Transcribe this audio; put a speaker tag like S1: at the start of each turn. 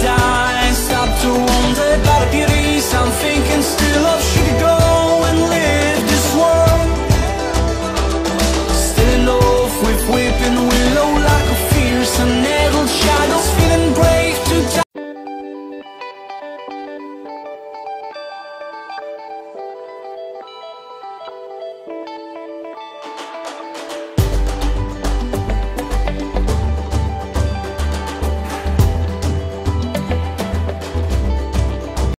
S1: die